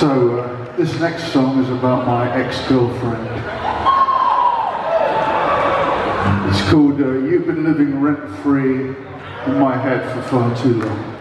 So, uh, this next song is about my ex-girlfriend. It's called uh, You've Been Living Rent-Free in My Head for Far Too Long.